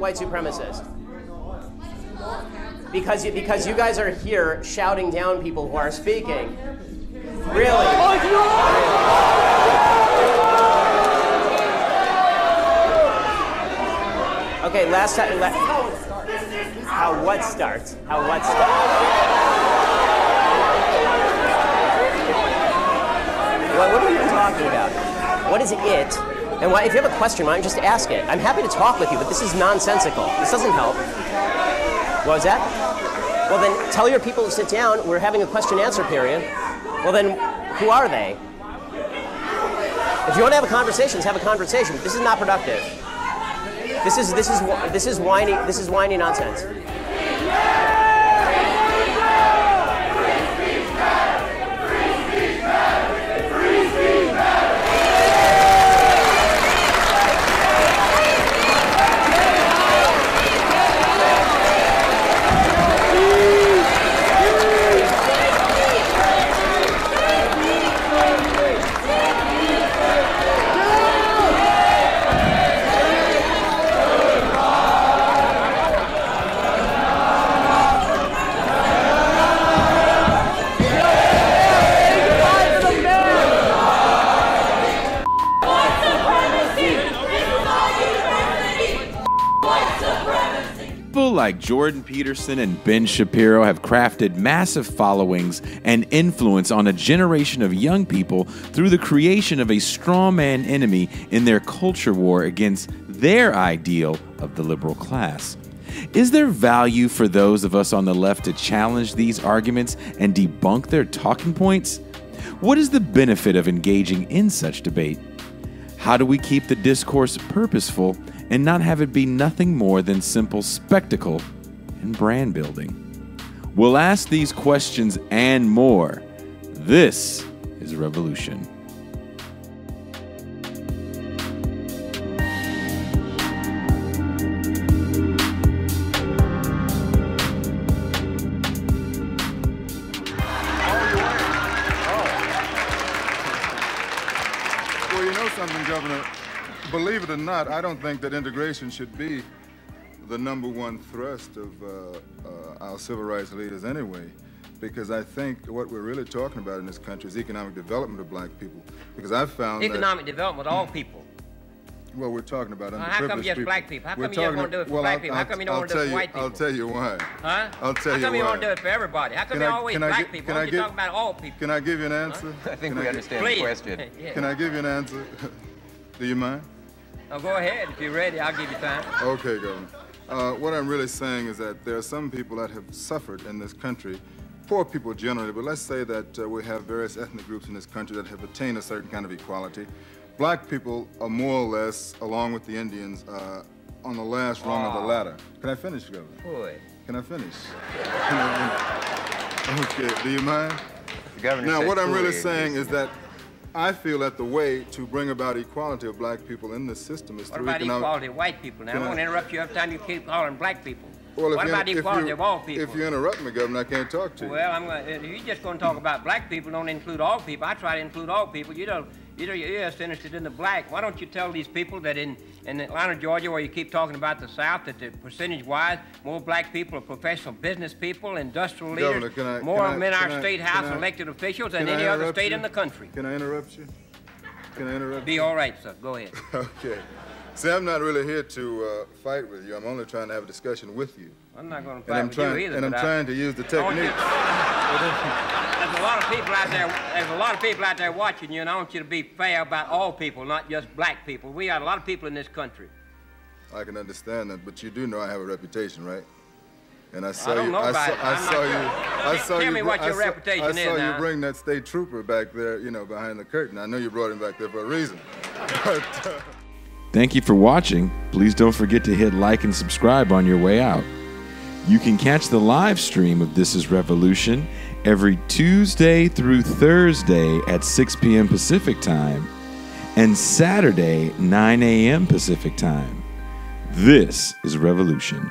white supremacist? Because you, because you guys are here shouting down people who are speaking. Really? Okay, last time. La- how what starts? How what starts? What, what are you talking about? What is it? And why, if you have a question, why don't you just ask it? I'm happy to talk with you, but this is nonsensical. This doesn't help. What was that? Well, then tell your people to sit down. We're having a question answer period. Well, then who are they? If you want to have a conversation, have a conversation. This is not productive. This is this is this is whiny this is whiny nonsense. People like Jordan Peterson and Ben Shapiro have crafted massive followings and influence on a generation of young people through the creation of a strawman enemy in their culture war against their ideal of the liberal class. Is there value for those of us on the left to challenge these arguments and debunk their talking points? What is the benefit of engaging in such debate? How do we keep the discourse purposeful and not have it be nothing more than simple spectacle and brand building? We'll ask these questions and more. This is Revolution. Well, you know something, Governor? Believe it or not, I don't think that integration should be the number one thrust of uh, uh, our civil rights leaders anyway. Because I think what we're really talking about in this country is economic development of black people. Because I've found Economic development of all people. well, we're talking about Well, how come underprivileged just people. black people? How We're come you just talking- wanna do it for well, black I'll- people? How come you don't I'll wanna do it for white people? I'll tell you why. Huh? I'll tell you why. How come you why. want to do it for everybody? How come Can you I- always can I black get- people? can Why I don't you get- talk about all people? Can I give you an answer? I think Can we get- understand Please. the question. Yeah. Can I give you an answer? Do you mind? Oh, go ahead. If you're ready, I'll give you time. Okay, Governor. Uh, what I'm really saying is that there are some people that have suffered in this country, poor people generally, but let's say that uh, we have various ethnic groups in this country that have attained a certain kind of equality. Black people are more or less, along with the Indians, uh, on the last rung of the ladder. Can I finish, Governor? Boy. Can I finish? Can I finish? Okay, do you mind? The governor Now, what I'm really saying is that I feel that the way to bring about equality of black people in this system is What through about equality of white people? Now, I I- won't interrupt you every time you keep calling black people. Well, what you, about if equality you, of all people? If you interrupt me, Governor, I can't talk to you. Well, I'm. If you're just going to talk about black people, don't include all people. I try to include all people. You don't. You know, you're just interested in the black. Why don't you tell these people that in, in Atlanta, Georgia, where you keep talking about the South, that the percentage-wise, more black people are professional business people, industrial leaders, Governor, can I- more of them in our I- state house I- elected officials than any other state you? in the country. Can I interrupt you? Can I interrupt Be you? all right, sir. Go ahead. Okay. See, I'm not really here to uh, fight with you. I'm only trying to have a discussion with you. I'm not going to And fight I'm with trying, you either. and I'm I- trying to use the I want you- technique. There's a lot of people out there. There's a lot of people out there watching you, and I want you to be fair about all people, not just black people. We got a lot of people in this country. I can understand that, but you do know I have a reputation, right? And I saw you. know I saw. I saw you. I Tell- saw tell you. me what I saw- reputation I is saw now. you bring that state trooper back there, you know, behind the curtain. I know you brought him back there for a reason. But, uh, Thank you for watching. Please don't forget to hit like and subscribe on your way out. You can catch the live stream of This is Revolution every Tuesday through Thursday at 6 p.m. Pacific Time and Saturday, 9 a.m. Pacific Time. This is Revolution.